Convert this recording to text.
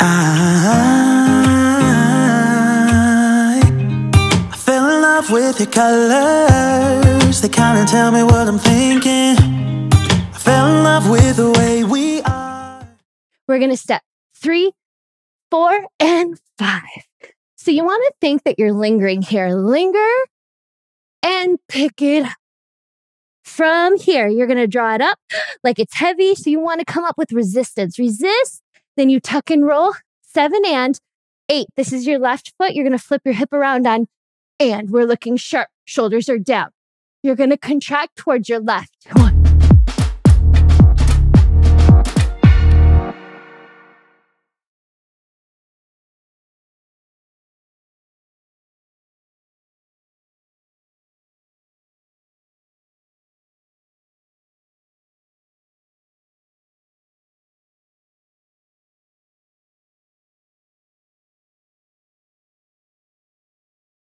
I, I fell in love with your colors. They kinda tell me what I'm thinking. I fell in love with the way we are. We're to step three, four, and five. So you want to think that you're lingering here. Linger and pick it up. From here, you're going to draw it up like it's heavy. So you want to come up with resistance. Resist, then you tuck and roll. Seven and eight. This is your left foot. You're going to flip your hip around on and we're looking sharp. Shoulders are down. You're going to contract towards your left.